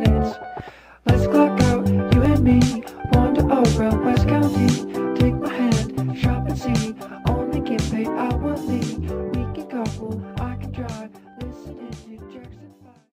minutes. Let's clock out, you and me. Wander over West County. Take my hand, shop and see. Only get paid hourly. We can couple, I can drive.